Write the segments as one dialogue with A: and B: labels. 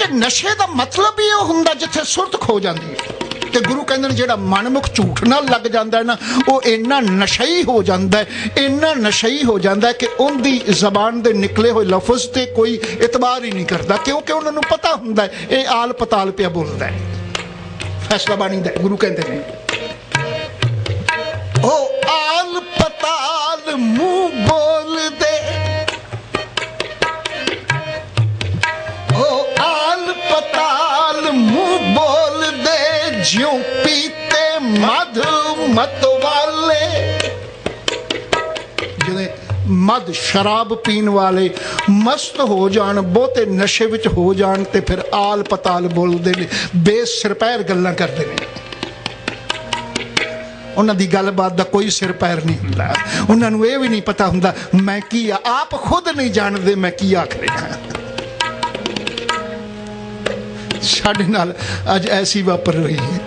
A: ਕਿਉਂਕਿ ਨਸ਼ੇ ਦਾ ਮਤਲਬ ਹੀ ਉਹ ਹੁੰਦਾ ਜਿੱਥੇ ਸੁਰਤ ਖੋ ਜਾਂਦੀ ਹੈ। ਤੇ ਗੁਰੂ ਕਹਿੰਦੇ ਨੇ ਜਿਹੜਾ ਮਨਮੁਖ ਝੂਠ ਨਾਲ ਲੱਗ ਜਾਂਦਾ ਨਾ, ਉਹ ਇੰਨਾ ਨਸ਼ਈ ਹੋ ਜਾਂਦਾ ਇੰਨਾ ਨਸ਼ਈ ਹੋ ਜਾਂਦਾ ਕਿ ਉਹਦੀ ਜ਼ਬਾਨ ਦੇ ਨਿਕਲੇ ਹੋਏ ਲਫ਼ਜ਼ ਤੇ ਕੋਈ ਇਤਬਾਰ ਹੀ ਨਹੀਂ ਕਰਦਾ, ਕਿਉਂਕਿ ਉਹਨਾਂ ਨੂੰ ਪਤਾ ਹੁੰਦਾ ਇਹ ਆਲ ਪਤਾਲ ਪਿਆ ਬੋਲਦਾ ਹੈ। ਫੈਸਲਾ ਬਾਣੀ ਦਾ ਗੁਰੂ ਕਹਿੰਦੇ ਨੇ। ਬੋਲਦੇ ਜਿਉ ਪੀਤੇ ਮਧ ਮਤ ਵਾਲੇ। ਮਦ ਸ਼ਰਾਬ ਪੀਣ ਵਾਲੇ ਮਸਤ ਹੋ ਜਾਣ, ਬਹੁਤੇ ਨਸ਼ੇ ਵਿੱਚ ਹੋ ਜਾਣ ਤੇ ਫਿਰ ਆਲ ਪਤਾਲ ਬੋਲਦੇ ਨੇ, ਬੇਸਿਰ ਪੈਰ ਗੱਲਾਂ ਕਰਦੇ ਨੇ। ਉਹਨਾਂ ਦੀ ਗੱਲਬਾਤ ਦਾ ਕੋਈ ਸਿਰ ਪੈਰ ਨਹੀਂ ਹੁੰਦਾ। ਉਹਨਾਂ ਨੂੰ ਇਹ ਵੀ ਨਹੀਂ ਪਤਾ ਹੁੰਦਾ, ਮੈਂ ਕੀ ਆ? ਆਪ ਖੁਦ ਨਹੀਂ ਜਾਣਦੇ ਮੈਂ ਕੀ ਆਖ ਰਿਹਾ। ਸਾਡੇ ਨਾਲ ਅੱਜ ਐਸੀ ਵਾਪਰ ਰਹੀ ਹੈ।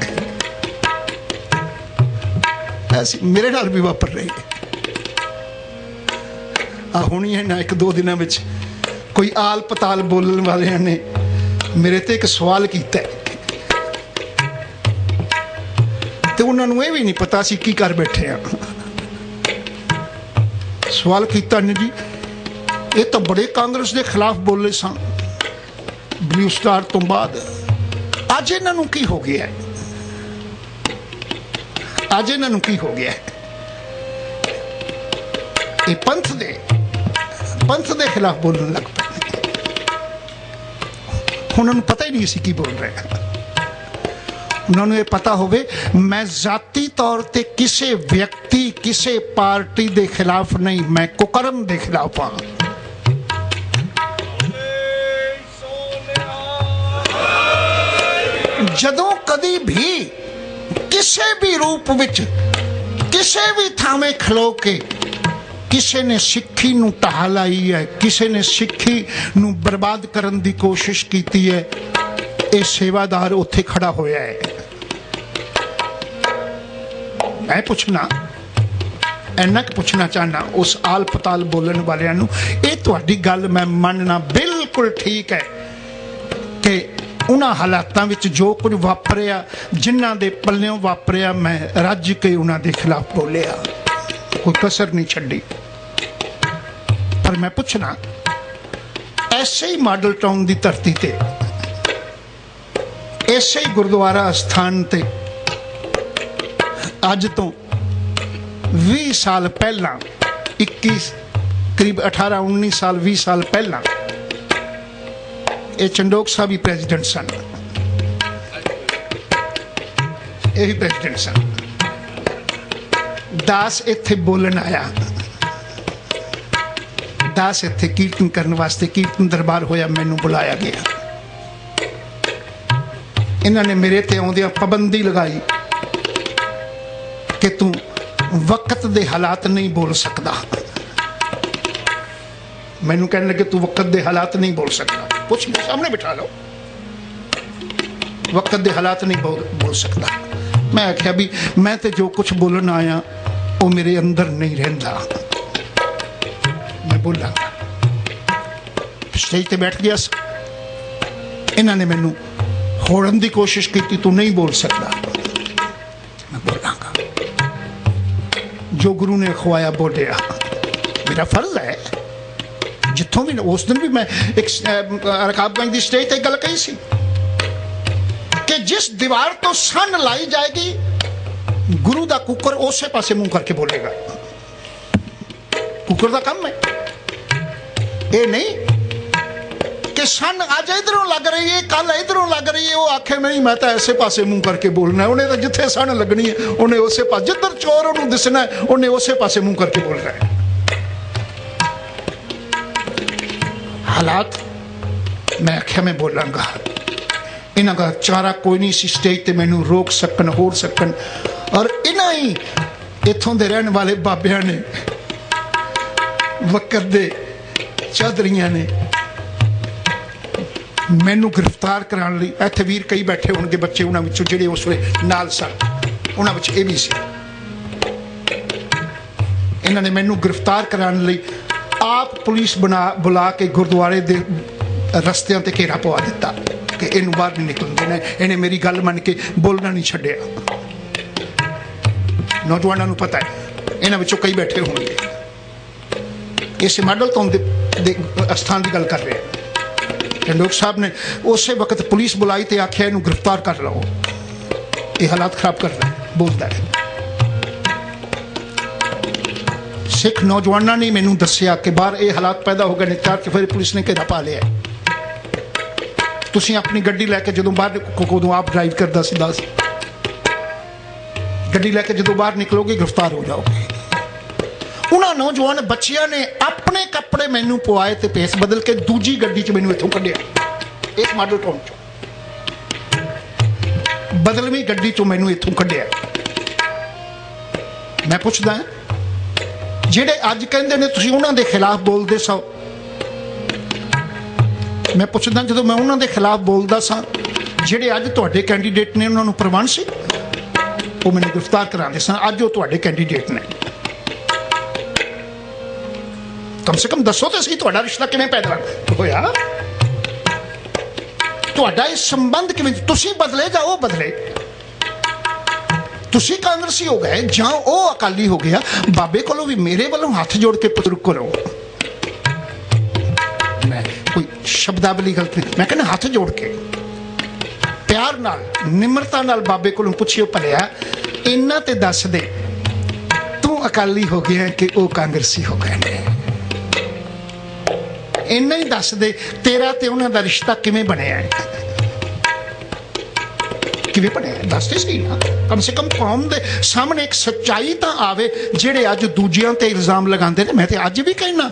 A: ਐਸੀ ਮੇਰੇ ਨਾਲ ਵੀ ਵਾਪਰ ਰਹੀ ਹੈ। ਆ ਹੁਣੀ ਹੈ ਨਾ ਇੱਕ ਦੋ ਦਿਨਾਂ ਵਿੱਚ ਕੋਈ ਆਲ ਪਤਾਲ ਬੋਲਣ ਵਾਲਿਆਂ ਨੇ ਮੇਰੇ ਤੇ ਇੱਕ ਸਵਾਲ ਕੀਤਾ ਤੇ ਉਹਨਾਂ ਨੂੰ ਇਹ ਵੀ ਨਹੀਂ ਪਤਾ ਸੀ ਕੀ ਕਰ ਬੈਠੇ ਆ। ਸਵਾਲ ਕੀਤਾ ਨੇ ਜੀ, ਇਹ ਤਾਂ ਬੜੇ ਕਾਂਗਰਸ ਦੇ ਖਿਲਾਫ ਬੋਲੇ ਸਨ। ਬਲੂ ਸਟਾਰ ਤੋਂ ਬਾਅਦ ਅੱਜ ਇਹਨਾਂ ਨੂੰ ਕੀ ਹੋ ਗਿਆ ਅੱਜ ਇਹਨਾਂ ਨੂੰ ਕੀ ਹੋ ਗਿਆ ਇਹ ਪੰਥ ਦੇ ਪੰਥ ਦੇ ਖਿਲਾਫ ਬੋਲਣ ਲੱਗ ਪਏ। ਉਹਨਾਂ ਨੂੰ ਪਤਾ ਹੀ ਨਹੀਂ ਸੀ ਕੀ ਬੋਲ ਰਹੇ ਉਹਨਾਂ ਨੂੰ ਇਹ ਪਤਾ ਹੋਵੇ, ਮੈਂ ਜ਼ਾਤੀ ਤੌਰ ਤੇ ਕਿਸੇ ਵਿਅਕਤੀ, ਕਿਸੇ ਪਾਰਟੀ ਦੇ ਖਿਲਾਫ ਨਹੀਂ, ਮੈਂ ਕੁਕਰਮ ਦੇ ਖਿਲਾਫ ਹਾਂ। ਜਦੋਂ ਕਦੀ ਵੀ ਕਿਸੇ ਵੀ ਰੂਪ ਵਿੱਚ, ਕਿਸੇ ਵੀ ਥਾਵੇਂ ਖਲੋ ਕੇ ਕਿਸੇ ਨੇ ਸਿੱਖੀ ਨੂੰ ਢਾਹ ਲਾਈ ਹੈ, ਕਿਸੇ ਨੇ ਸਿੱਖੀ ਨੂੰ ਬਰਬਾਦ ਕਰਨ ਦੀ ਕੋਸ਼ਿਸ਼ ਕੀਤੀ ਹੈ, ਇਹ ਸੇਵਾਦਾਰ ਉੱਥੇ ਖੜਾ ਹੋਇਆ ਹੈ। ਮੈਂ ਪੁੱਛਣਾ ਇੰਨਾ ਕਿ ਪੁੱਛਣਾ ਚਾਹਨਾ ਉਸ ਆਲ ਪਤਾਲ ਬੋਲਣ ਵਾਲਿਆਂ ਨੂੰ, ਇਹ ਤੁਹਾਡੀ ਗੱਲ ਮੈਂ ਮੰਨਣਾ ਬਿਲਕੁਲ ਠੀਕ ਹੈ ਕਿ ਉਹਨਾਂ ਹਾਲਾਤਾਂ ਵਿੱਚ ਜੋ ਕੁਝ ਵਾਪਰਿਆ, ਜਿਨ੍ਹਾਂ ਦੇ ਪੱਲਿਓਂ ਵਾਪਰਿਆ, ਮੈਂ ਰੱਜ ਕੇ ਉਹਨਾਂ ਦੇ ਖਿਲਾਫ ਬੋਲਿਆ। ਕੋਈ ਕਸਰ ਨਹੀਂ ਛੱਡੀ। ਪਰ ਮੈਂ ਪੁੱਛਣਾ, ਐਸੇ ਹੀ ਮਾਡਲ ਟਾਊਨ ਦੀ ਧਰਤੀ ਤੇ, ਐਸੇ ਹੀ ਗੁਰਦੁਆਰਾ ਸਥਾਨ ਤੇ, ਅੱਜ ਤੋਂ 20 ਸਾਲ ਪਹਿਲਾਂ 21 ਕਰੀਬ 18 19 ਸਾਲ 20 ਸਾਲ ਪਹਿਲਾਂ ਇਹ ਚੰਡੋਕ ਸਾਹਿਬ ਹੀ ਪ੍ਰੈਜ਼ੀਡੈਂਟ ਸਨ। ਇਹ ਇਹੀ ਪ੍ਰੈਜ਼ੀਡੈਂਟ ਸਨ। ਦਾਸ ਇੱਥੇ ਬੋਲਣ ਆਇਆ। ਦਾਸ ਇੱਥੇ ਕੀਰਤਨ ਕਰਨ ਵਾਸਤੇ ਕੀਰਤਨ ਦਰਬਾਰ ਹੋਇਆ, ਮੈਨੂੰ ਬੁਲਾਇਆ ਗਿਆ। ਇਹਨਾਂ ਨੇ ਮੇਰੇ ਤੇ ਆਉਂਦਿਆਂ ਪਾਬੰਦੀ ਲਗਾਈ ਕਿ ਤੂੰ ਵਕਤ ਦੇ ਹਾਲਾਤ ਨਹੀਂ ਬੋਲ ਸਕਦਾ। ਮੈਨੂੰ ਕਹਿਣ ਲੱਗੇ, ਤੂੰ ਵਕਤ ਦੇ ਹਾਲਾਤ ਨਹੀਂ ਬੋਲ ਸਕਦਾ। ਪੁੱਛ ਮੇਰੇ ਸਾਹਮਣੇ ਬਿਠਾ ਲਓ। ਵਕਤ ਦੇ ਹਾਲਾਤ ਨਹੀਂ ਬੋਲ ਬੋਲ ਸਕਦਾ। ਮੈਂ ਆਖਿਆ ਵੀ ਮੈਂ ਤੇ ਜੋ ਕੁਝ ਬੋਲਣ ਆਇਆ, ਉਹ ਮੇਰੇ ਅੰਦਰ ਨਹੀਂ ਰਹਿੰਦਾ। ਮੈਂ ਬੋਲਾਂਗਾ ਸਟੇਜ ਤੇ ਬੈਠ ਗਿਆ ਸੀ। ਇਹਨਾਂ ਨੇ ਮੈਨੂੰ ਹੋੜਨ ਦੀ ਕੋਸ਼ਿਸ਼ ਕੀਤੀ, ਤੂੰ ਨਹੀਂ ਬੋਲ ਸਕਦਾ। ਮੈਂ ਬੋਲਾਂਗਾ। ਜੋ ਗੁਰੂ ਨੇ ਖਵਾਇਆ ਬੋਲਿਆ। ਮੇਰਾ ਫਰਜ਼ ਹੈ ਜਿੱਥੋਂ ਵੀ ਉਸ ਦਿਨ ਵੀ ਮੈਂ ਇੱਕ ਰਕਾਬਗੰਜ ਦੀ ਸਟੇਜ ਤੇ ਗੱਲ ਕਹੀ ਸੀ ਕਿ ਜਿਸ ਦੀਵਾਰ ਤੋਂ ਸੰਨ ਲਾਈ ਜਾਏਗੀ, ਗੁਰੂ ਦਾ ਕੁੱਕਰ ਉਸੇ ਪਾਸੇ ਮੂੰਹ ਕਰਕੇ ਬੋਲੇਗਾ। ਕੁੱਕਰ ਦਾ ਕੰਮ ਹੈ। ਇਹ ਨਹੀਂ ਕਿ ਸੰਨ ਅੱਜ ਇਧਰੋਂ ਲੱਗ ਰਹੀ ਹੈ ਕੱਲ ਇਧਰੋਂ ਲੱਗ ਰਹੀ ਹੈ ਉਹ ਆਖੇ, ਨਹੀਂ, ਮੈਂ ਤਾਂ ਐਸੇ ਪਾਸੇ ਮੂੰਹ ਕਰਕੇ ਬੋਲਣਾ ਉਹਨੇ ਤਾਂ ਜਿੱਥੇ ਸੰਨ ਲੱਗਣੀ ਹੈ ਉਹਨੇ ਉਸੇ ਪਾਸੇ ਜਿੱਧਰ ਚੋਰ ਉਹਨੂੰ ਦਿਸਣਾ ਉਹਨੇ ਉਸੇ ਪਾਸੇ ਮੂੰਹ ਕਰਕੇ ਬੋਲਣਾ ਹੈ। ਹਾਲਾਤ ਮੈਂ ਆਖਿਆ, ਮੈਂ ਬੋਲਾਂਗਾ। ਇਹਨਾਂ ਦਾ ਚਾਰਾ ਕੋਈ ਨਹੀਂ ਸੀ ਸਟੇਜ ਤੇ ਮੈਨੂੰ ਰੋਕ ਸਕਣ, ਹੋਰ ਸਕਣ। ਔਰ ਇਹਨਾਂ ਹੀ ਇੱਥੋਂ ਦੇ ਰਹਿਣ ਵਾਲੇ ਬਾਬਿਆਂ ਨੇ, ਵਕਤ ਦੇ ਚੌਧਰੀਆਂ ਨੇ ਮੈਨੂੰ ਗ੍ਰਿਫਤਾਰ ਕਰਾਉਣ ਲਈ ਇੱਥੇ ਵੀਰ ਕਈ ਬੈਠੇ ਹੋਣਗੇ ਬੱਚੇ ਉਹਨਾਂ ਵਿੱਚੋਂ, ਜਿਹੜੇ ਉਸ ਵੇਲੇ ਨਾਲ ਸਨ। ਉਹਨਾਂ ਵਿੱਚ ਇਹ ਵੀ ਸੀ। ਇਹਨਾਂ ਨੇ ਮੈਨੂੰ ਗ੍ਰਿਫਤਾਰ ਕਰਾਉਣ ਲਈ ਆਪ ਪੁਲਿਸ ਬਣਾ ਬੁਲਾ ਕੇ ਗੁਰਦੁਆਰੇ ਦੇ ਰਸਤਿਆਂ ਤੇ ਘੇਰਾ ਪਵਾ ਦਿੱਤਾ ਕਿ ਇਹਨੂੰ ਬਾਹਰ ਨਹੀਂ ਨਿਕਲਣ ਦੇਣਾ ਇਹਨੇ ਮੇਰੀ ਗੱਲ ਮੰਨ ਕੇ ਬੋਲਣਾ ਨਹੀਂ ਛੱਡਿਆ। ਨੌਜਵਾਨਾਂ ਨੂੰ ਪਤਾ ਹੈ ਇਹਨਾਂ ਵਿੱਚੋਂ ਕਈ ਬੈਠੇ ਹੋਣਗੇ। ਇਸੇ ਮਾਡਲ ਤੋਂ ਦੇ, ਦੇ ਅਸਥਾਨ ਦੀ ਗੱਲ ਕਰ ਰਹੇ ਹਾਂ। ਲੋਕ ਸਾਹਿਬ ਨੇ ਉਸੇ ਵਕਤ ਪੁਲਿਸ ਬੁਲਾਈ ਤੇ ਆਖਿਆ ਇਹਨੂੰ ਗ੍ਰਿਫਤਾਰ ਕਰ ਲਓ। ਇਹ ਹਾਲਾਤ ਖਰਾਬ ਕਰਦਾ ਹੈ ਬੋਲਦਾ ਹੈ। ਸਿੱਖ ਨੌਜਵਾਨਾਂ ਨੇ ਮੈਨੂੰ ਦੱਸਿਆ ਕਿ ਬਾਹਰ ਇਹ ਹਾਲਾਤ ਪੈਦਾ ਹੋ ਗਏ ਨੇ, ਚਾਰ ਚਫੇਰੇ ਪੁਲਿਸ ਨੇ ਘੇਰਾ ਪਾ ਲਿਆ ਤੁਸੀਂ ਆਪਣੀ ਗੱਡੀ ਲੈ ਕੇ ਜਦੋਂ ਬਾਹਰ ਕੋ- ਕਦੋਂ ਆਪ ਡਰਾਈਵ ਕਰਦਾ ਸੀ, ਦੱਸ। ਗੱਡੀ ਲੈ ਕੇ ਜਦੋਂ ਬਾਹਰ ਨਿਕਲੋਗੇ, ਗ੍ਰਿਫਤਾਰ ਹੋ ਜਾਓਗੇ। ਉਹਨਾਂ ਨੌਜਵਾਨ ਬੱਚਿਆਂ ਨੇ ਆਪਣੇ ਕੱਪੜੇ ਮੈਨੂੰ ਪਵਾਏ ਤੇ ਪੇਸ ਬਦਲ ਕੇ ਦੂਜੀ ਗੱਡੀ 'ਚ ਮੈਨੂੰ ਇੱਥੋਂ ਕੱਢਿਆ। ਇਸ ਮਾਡਲ ਟਾਊਨ 'ਚੋਂ? ਬਦਲਵੀਂ ਗੱਡੀ 'ਚੋਂ ਮੈਨੂੰ ਇੱਥੋਂ ਕੱਢਿਆ। ਮੈਂ ਪੁੱਛਦਾ ਜਿਹੜੇ ਅੱਜ ਕਹਿੰਦੇ ਨੇ, ਤੁਸੀਂ ਉਹਨਾਂ ਦੇ ਖਿਲਾਫ ਬੋਲਦੇ ਸੋ। ਮੈਂ ਪੁੱਛਦਾ ਜਦੋਂ ਮੈਂ ਉਹਨਾਂ ਦੇ ਖਿਲਾਫ ਬੋਲਦਾ ਸਾਂ, ਜਿਹੜੇ ਅੱਜ ਤੁਹਾਡੇ ਕੈਂਡੀਡੇਟ ਨੇ, ਉਹਨਾਂ ਨੂੰ ਪ੍ਰਵਾਨ ਸੀ? ਉਹ ਮੈਨੂੰ ਗ੍ਰਿਫਤਾਰ ਕਰਾਉਂਦੇ ਸਨ ਅੱਜ ਉਹ ਤੁਹਾਡੇ ਕੈਂਡੀਡੇਟ ਨੇ। ਕਮ ਸੇ ਕਮ ਦੱਸੋ ਤਾਂ ਸਹੀ, ਤੁਹਾਡਾ ਰਿਸ਼ਤਾ ਕਿਵੇਂ ਪੈਦਾ ਹੋਇਆ? ਤੁਹਾਡਾ ਇਹ ਸੰਬੰਧ ਕਿਵੇਂ, ਤੁਸੀਂ ਬਦਲੇ ਜਾਂ ਉਹ ਬਦਲੇ? ਤੁਸੀਂ ਕਾਂਗਰਸੀ ਹੋ ਗਏ, ਜਾਂ ਉਹ ਅਕਾਲੀ ਹੋ ਗਿਆ, ਬਾਬੇ ਕੋਲੋਂ ਵੀ ਮੇਰੇ ਵੱਲੋਂ ਹੱਥ ਜੋੜ ਕੇ ਪੁੱਤਰ ਕਰੋ। ਮੈਂ ਕੋਈ ਸ਼ਬਦਾਵਲੀ ਗਲਤ ਨਹੀਂ, ਮੈਂ ਕਹਿੰਦਾ ਹੱਥ ਜੋੜ ਕੇ। ਪਿਆਰ ਨਾਲ, ਨਿਮਰਤਾ ਨਾਲ ਬਾਬੇ ਕੋਲੋਂ ਪੁੱਛਿਓ ਭਲਿਆ ਇਹਨਾਂ ਤੇ ਦੱਸ ਦੇ, ਤੂੰ ਅਕਾਲੀ ਹੋ ਗਿਆ ਕਿ ਉਹ ਕਾਂਗਰਸੀ ਹੋ ਗਏ ਨੇ? ਇੰਨਾ ਹੀ ਦੱਸ ਦੇ, ਤੇਰਾ ਤੇ ਉਹਨਾਂ ਦਾ ਰਿਸ਼ਤਾ ਕਿਵੇਂ ਬਣਿਆ ਹੈ? ਕਿਵੇਂ ਬਣਿਆ ਦੱਸ ਤੇ ਸਹੀ ਨਾ। ਕਮ ਸੇ ਕਮ ਕੌਮ ਦੇ ਸਾਹਮਣੇ ਇੱਕ ਸੱਚਾਈ ਤਾਂ ਆਵੇ, ਜਿਹੜੇ ਅੱਜ ਦੂਜਿਆਂ ਤੇ ਇਲਜ਼ਾਮ ਲਗਾਉਂਦੇ ਨੇ, ਮੈਂ ਤੇ ਅੱਜ ਵੀ ਕਹਿਣਾ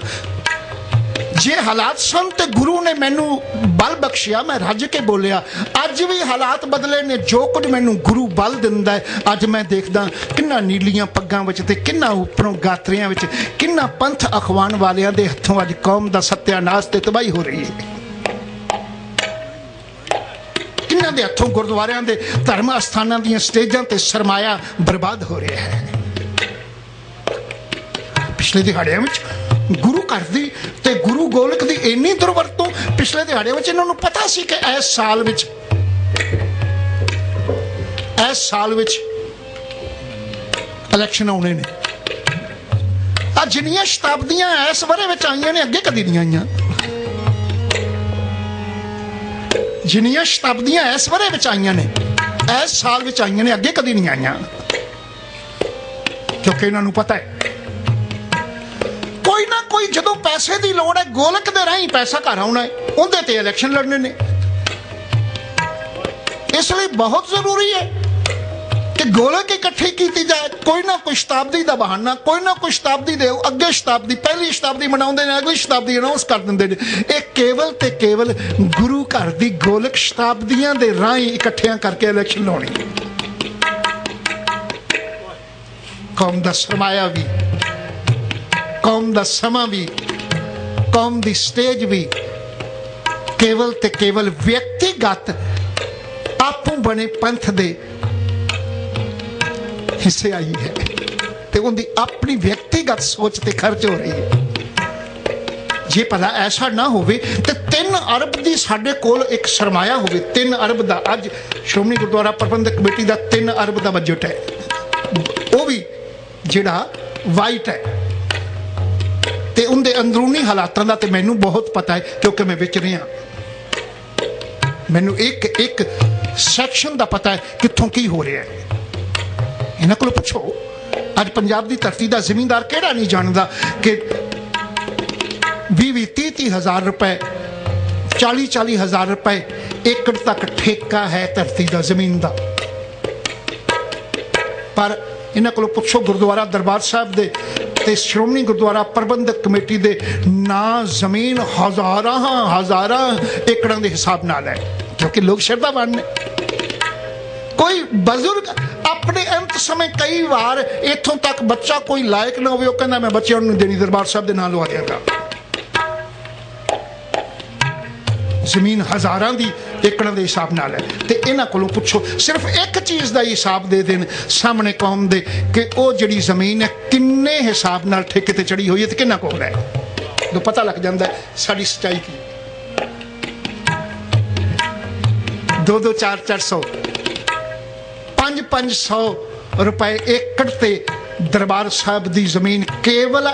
A: ਜੇ ਹਾਲਾਤ ਸਨ ਤੇ ਗੁਰੂ ਨੇ ਮੈਨੂੰ ਬਲ ਬਖਸ਼ਿਆ, ਮੈਂ ਰੱਜ ਕੇ ਬੋਲਿਆ, ਅੱਜ ਵੀ ਹਾਲਾਤ ਬਦਲੇ ਨੇ, ਜੋ ਕੁਝ ਮੈਨੂੰ ਗੁਰੂ ਬਲ ਦਿੰਦਾ ਹੈ, ਅੱਜ ਮੈਂ ਦੇਖਦਾ ਕਿੰਨਾ ਨੀਲੀਆਂ ਪੱਗਾਂ ਵਿੱਚ ਤੇ ਕਿੰਨਾ ਉੱਪਰੋਂ ਗਾਤਰਿਆਂ ਵਿੱਚ, ਕਿੰਨਾ ਪੰਥ ਅਖਵਾਨ ਵਾਲਿਆਂ ਦੇ ਹੱਥੋਂ ਅੱਜ ਕੌਮ ਦਾ ਸਤਿਆਨਾਸ਼ ਤੇ ਤਬਾਹੀ ਹੋ ਰਹੀ ਹੈ। ਕਿੰਨਾਂ ਦੇ ਹੱਥੋਂ ਗੁਰਦੁਆਰਿਆਂ ਦੇ ਧਰਮ ਅਸਥਾਨਾਂ ਦੀਆਂ ਸਟੇਜਾਂ ਤੇ ਸਰਮਾਇਆ ਬਰਬਾਦ ਹੋ ਰਿਹਾ ਹੈ। ਪਿਛਲੇ ਦਿਹਾੜਿਆਂ ਵਿੱਚ ਗੁਰੂ ਘਰ ਦੀ ਤੇ ਗੁਰੂ ਗੋਲਕ ਦੀ ਇੰਨੀ ਦੁਰਵਰਤੋਂ ਪਿਛਲੇ ਦਿਹਾੜਿਆਂ ਵਿੱਚ ਇਹਨਾਂ ਨੂੰ ਪਤਾ ਸੀ ਕਿ ਇਸ ਸਾਲ ਵਿੱਚ, ਇਸ ਸਾਲ ਵਿੱਚ ਇਲੈਕਸ਼ਨ ਆਉਣੇ ਨੇ। ਆ ਜਿੰਨੀਆਂ ਸ਼ਤਾਬਦੀਆਂ ਇਸ ਵਰੇ ਵਿੱਚ ਆਈਆਂ ਨੇ, ਅੱਗੇ ਕਦੀ ਨਹੀਂ ਆਈਆਂ। ਜਿੰਨੀਆਂ ਸ਼ਤਾਬਦੀਆਂ ਇਸ ਵਰੇ ਵਿੱਚ ਆਈਆਂ ਨੇ, ਇਸ ਸਾਲ ਵਿੱਚ ਆਈਆਂ ਨੇ, ਅੱਗੇ ਕਦੀ ਨਹੀਂ ਆਈਆਂ। ਕਿਉਂਕਿ ਇਹਨਾਂ ਨੂੰ ਪਤਾ ਹੈ, ਕੋਈ ਨਾ ਕੋਈ ਜਦੋਂ ਪੈਸੇ ਦੀ ਲੋੜ ਹੈ, ਗੋਲਕ ਦੇ ਰਾਹੀਂ ਪੈਸਾ ਘਰ ਆਉਣਾ ਹੈ, ਉਹਦੇ ਤੇ ਇਲੈਕਸ਼ਨ ਲੜਨੇ ਨੇ। ਇਸ ਲਈ ਬਹੁਤ ਜ਼ਰੂਰੀ ਹੈ ਕਿ ਗੋਲਕ ਇਕੱਠੀ ਕੀਤੀ ਜਾਏ, ਕੋਈ ਨਾ ਕੋਈ ਸ਼ਤਾਬਦੀ ਦਾ ਬਹਾਨਾ, ਕੋਈ ਨਾ ਕੋਈ ਸ਼ਤਾਬਦੀ ਦੇ ਅੱਗੇ ਸ਼ਤਾਬਦੀ, ਪਹਿਲੀ ਸ਼ਤਾਬਦੀ ਮਨਾਉਂਦੇ ਨੇ, ਅਗਲੀ ਸ਼ਤਾਬਦੀ ਅਨਾਉਂਸ ਕਰ ਦਿੰਦੇ ਨੇ। ਇਹ ਕੇਵਲ ਤੇ ਕੇਵਲ ਗੁਰੂ ਘਰ ਦੀ ਗੋਲਕ ਸ਼ਤਾਬਦੀਆਂ ਦੇ ਰਾਹੀਂ ਇਕੱਠਿਆਂ ਕਰਕੇ ਇਲੈਕਸ਼ਨ ਲਾਉਣੀ ਕੌਮ ਦਾ ਸਰਮਾਇਆ ਵੀ, ਕੌਮ ਦਾ ਸਮਾਂ ਵੀ, ਕੌਮ ਦੀ ਸਟੇਜ ਵੀ, ਕੇਵਲ ਤੇ ਕੇਵਲ ਵਿਅਕਤੀਗਤ ਆਪੂ ਬਣੇ ਪੰਥ ਦੇ ਹਿੱਸੇ ਆਈ ਹੈ ਤੇ ਉਹਦੀ ਆਪਣੀ ਵਿਅਕਤੀਗਤ ਸੋਚ ਤੇ ਖਰਚ ਹੋ ਰਹੀ ਹੈ। ਜੇ ਭਲਾ ਐਸਾ ਨਾ ਹੋਵੇ ਤੇ 3 ਅਰਬ ਦੀ ਸਾਡੇ ਕੋਲ ਇੱਕ ਸਰਮਾਇਆ ਹੋਵੇ। 3 ਅਰਬ ਦਾ ਅੱਜ ਸ਼੍ਰੋਮਣੀ ਗੁਰਦੁਆਰਾ ਪ੍ਰਬੰਧਕ ਕਮੇਟੀ ਦਾ 3 ਅਰਬ ਦਾ ਬਜਟ ਹੈ। ਉਹ ਵੀ ਜਿਹੜਾ ਵਾਈਟ ਹੈ। ਤੇ ਉਹਦੇ ਅੰਦਰੂਨੀ ਹਾਲਾਤਾਂ ਦਾ ਤੇ ਮੈਨੂੰ ਬਹੁਤ ਪਤਾ ਹੈ, ਕਿਉਂਕਿ ਮੈਂ ਵਿੱਚ ਰਿਹਾ। ਮੈਨੂੰ ਇੱਕ ਇੱਕ ਸੈਕਸ਼ਨ ਦਾ ਪਤਾ ਹੈ ਕਿੱਥੋਂ ਕੀ ਹੋ ਰਿਹਾ ਹੈ। ਇਹਨਾਂ ਕੋਲ ਪੁੱਛੋ, ਅੱਜ ਪੰਜਾਬ ਦੀ ਧਰਤੀ ਦਾ ਜ਼ਿਮੀਂਦਾਰ ਕਿਹੜਾ ਨਹੀਂ ਜਾਣਦਾ ਕਿ 20 20 30 30 ਹਜ਼ਾਰ ਰੁਪਏ 40 40 ਹਜ਼ਾਰ ਰੁਪਏ ਏਕੜ ਤੱਕ ਠੇਕਾ ਹੈ ਧਰਤੀ ਦਾ, ਜ਼ਮੀਨ ਦਾ। ਪਰ ਇਹਨਾਂ ਕੋਲੋਂ ਪੁੱਛੋ, ਗੁਰਦੁਆਰਾ ਦਰਬਾਰ ਸਾਹਿਬ ਦੇ ਤੇ ਸ਼੍ਰੋਮਣੀ ਗੁਰਦੁਆਰਾ ਪ੍ਰਬੰਧਕ ਕਮੇਟੀ ਦੇ ਨਾ ਜ਼ਮੀਨ ਹਜ਼ਾਰਾਂ ਹਜ਼ਾਰਾਂ ਏਕੜਾਂ ਦੇ ਹਿਸਾਬ ਨਾਲ ਹੈ, ਕਿਉਂਕਿ ਲੋਕ ਸ਼ਰਧਾਵਾਨ ਨੇ। ਕੋਈ ਬਜ਼ੁਰਗ ਆਪਣੇ ਅੰਤ ਸਮੇਂ ਕਈ ਵਾਰ ਇੱਥੋਂ ਤੱਕ ਬੱਚਾ ਕੋਈ ਲਾਇਕ ਨਾ ਹੋਵੇ, ਉਹ ਕਹਿੰਦਾ, ਮੈਂ ਬੱਚਿਆਂ ਨੂੰ ਦੇਣੀ, ਦਰਬਾਰ ਸਾਹਿਬ ਦੇ ਨਾਲ ਲਵਾ ਦਿਆਂਗਾ। ਜ਼ਮੀਨ ਹਜ਼ਾਰਾਂ ਦੀ ਏਕੜਾਂ ਦੇ ਹਿਸਾਬ ਨਾਲ ਹੈ। ਤੇ ਇਹਨਾਂ ਕੋਲੋਂ ਪੁੱਛੋ, ਸਿਰਫ ਇੱਕ ਚੀਜ਼ ਦਾ ਹੀ ਹਿਸਾਬ ਦੇ ਦੇਣ, ਸਾਹਮਣੇ ਕੌਮ ਦੇ, ਕਿ ਉਹ ਜਿਹੜੀ ਜ਼ਮੀਨ ਹੈ, ਕਿੰਨੇ ਹਿਸਾਬ ਨਾਲ ਠੇਕੇ ਤੇ ਚੜੀ ਹੋਈ ਹੈ ਤੇ ਕਿੰਨਾ ਕੋਲ ਹੈ। ਜੋ ਪਤਾ ਲੱਗ ਜਾਂਦਾ ਸਾਡੀ ਸੱਚਾਈ ਕੀ ਦੋ ਦੋ ਚਾਰ ਚਾਰ ਸੌ ਪੰਜ ਪੰਜ ਸੌ ਰੁਪਏ ਏਕੜ ਤੇ ਦਰਬਾਰ ਸਾਹਿਬ ਦੀ ਜ਼ਮੀਨ ਕੇਵਲ